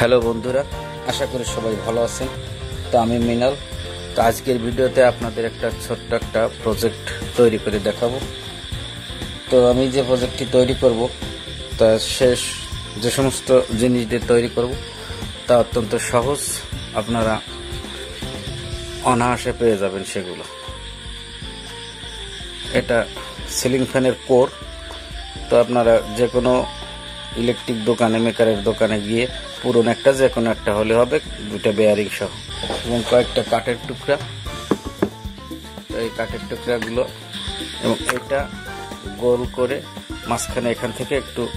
Hello বন্ধুরা, আশা করি সবাই ভালো আছেন। তো আমি মিনাল তো আজকের ভিডিওতে আপনাদের একটা ছোট্ট একটা প্রজেক্ট তৈরি করে দেখাবো। তো আমি যে প্রজেক্টটি তৈরি করব, তা শেষ যে সমস্ত জিনিস দিয়ে তৈরি করব, তা অত্যন্ত সহজ। আপনারা অনায়াসে পেয়ে যাবেন সেগুলো। এটা সিলিং ফ্যানের কোর। তো আপনারা যে কোনো ইলেকট্রিক দোকানে মেকারের দোকানে গিয়ে পুরনো একটা, যে কোনো একটা হলে হবে দুটা বেয়ারিং সহ। এবং কয়েকটা কাঠের টুকরা। এই কাঠের টুকরাগুলো, এবং এটা গোল করে মাঝখানে এখান থেকে একটু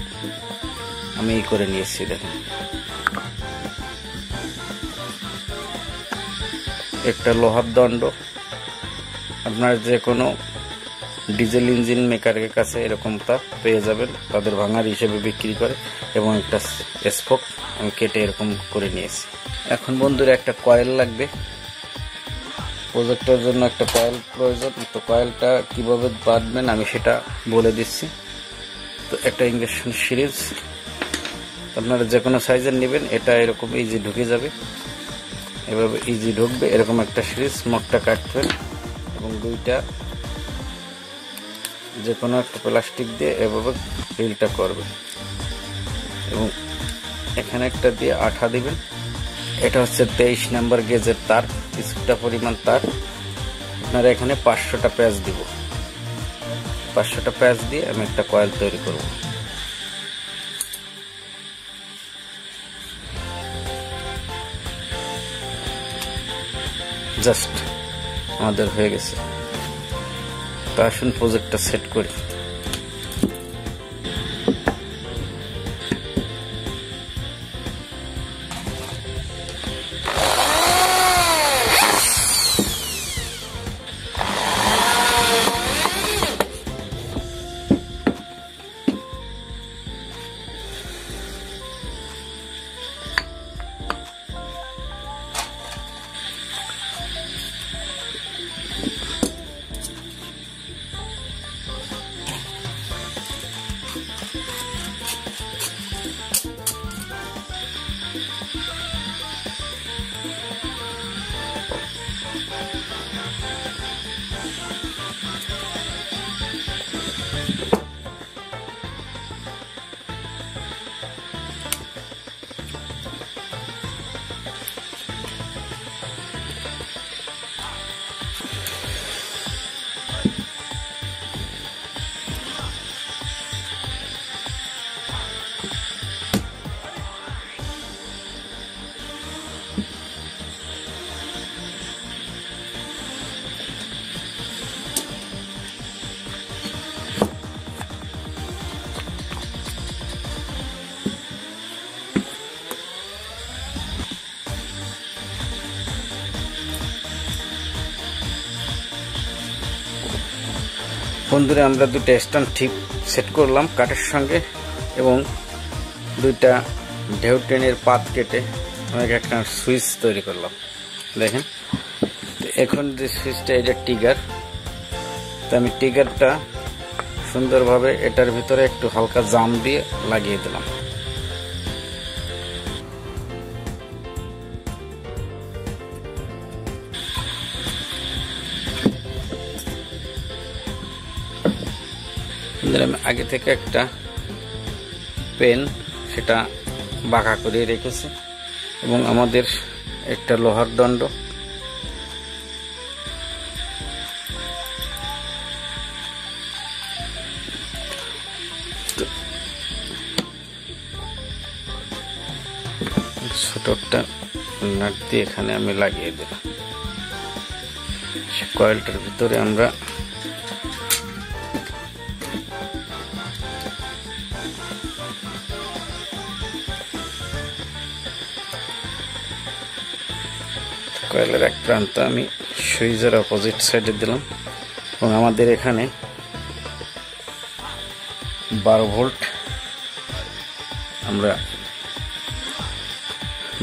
আমি ই করে নিয়েছি, দেখেন। একটা লোহার দণ্ড। আপনার যে কোনো ডিজেল ইঞ্জিন মেকারের কাছে এরকম এরকমটা পেয়ে যাবেন, তাদের ভাঙার হিসেবে বিক্রি করে। এবং একটা স্পোক আমি কেটে এরকম করে নিয়েছি। এখন বন্ধুরা একটা কয়েল লাগবে। প্রজেক্টের জন্য একটা কয়েল প্রয়োজন। তো কয়েলটা কীভাবে বাঁধবেন আমি সেটা বলে দিচ্ছি। তো একটা ইঞ্জেকশন সিরিজ আপনারা যে কোনো সাইজের নেবেন, এটা এরকম ইজি ঢুকে যাবে। এভাবে ইজি ঢুকবে, এরকম একটা সিরিজ মগটা কাটবেন এবং দুইটা যে কোনো একটা প্লাস্টিক দিয়ে এভাবে রিলটা করবে এবং এখানে একটা দিয়ে আঠা দিবেন। এটা হচ্ছে তেইশ নাম্বার গেজের তার, কিছুটা পরিমাণ তার। আপনারা এখানে পাঁচশোটা প্যাচ দিব। পাঁচশোটা প্যাচ দিয়ে আমি একটা কয়েল তৈরি করব। জাস্ট আমাদের হয়ে গেছে। তা আসুন প্রজেক্টটা সেট করি। বন্ধুরা, আমরা দুটো স্ট্যান্ড ঠিক সেট করলাম কাঠের সঙ্গে এবং দুইটা ঢেউ ট্রেনের পাত কেটে আমি একটা সুইচ তৈরি করলাম। দেখেন এখন যে সুইচটা, এটা টিগার। তো আমি টিগারটা সুন্দরভাবে এটার ভিতরে একটু হালকা জাম দিয়ে লাগিয়ে দিলাম। আমি আগে থেকে একটা পেন সেটা বাঁকা করে রেখেছি এবং আমাদের একটা লোহার দণ্ড। ছোট একটা নাট দিয়ে এখানে আমি লাগিয়ে দিলাম। কয়েলটার ভিতরে আমরা কয়েলের এক প্রান্ত আমি সুইচের অপোজিট সাইডে দিলাম এবং আমাদের এখানে বারো ভোল্ট আমরা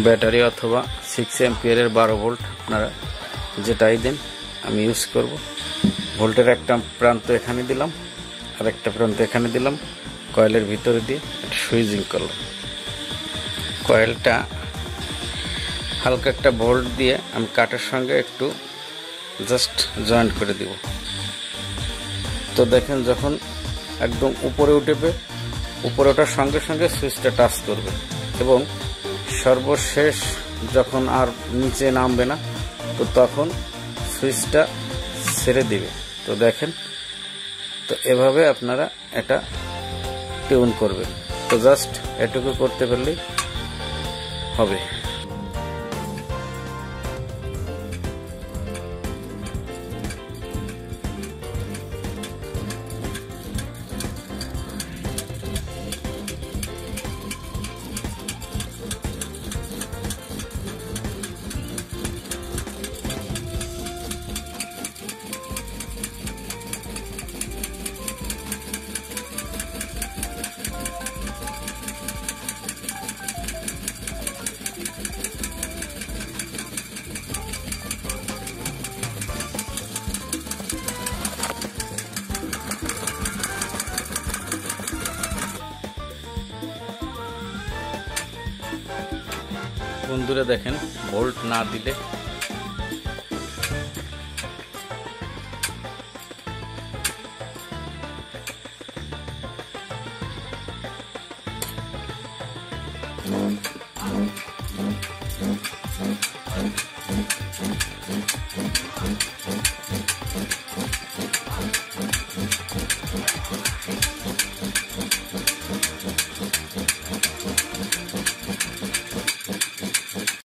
ব্যাটারি অথবা সিক্স এমপিয়ারের বারো ভোল্ট আপনারা যেটাই দেন, আমি ইউজ করব। ভোল্টের একটা প্রান্ত এখানে দিলাম আর একটা প্রান্ত এখানে দিলাম, কয়েলের ভিতরে দিয়ে সুইজিং করলাম। কয়েলটা হালকা একটা বোল্ট দিয়ে আমি কাঠের সঙ্গে একটু জাস্ট জয়েন্ট করে দিব। তো দেখেন যখন একদম উপরে উঠবে, উপরে ওঠার সঙ্গে সঙ্গে সুইচটা টাচ করবে এবং সর্বশেষ যখন আর নিচে নামবে না, তো তখন সুইচটা ছেড়ে দিবে। তো দেখেন, তো এভাবে আপনারা এটা টিউন করবেন। তো জাস্ট এটুকু করতে পারলেই হবে। বন্ধুরা দেখেন ভোল্ট না দিলে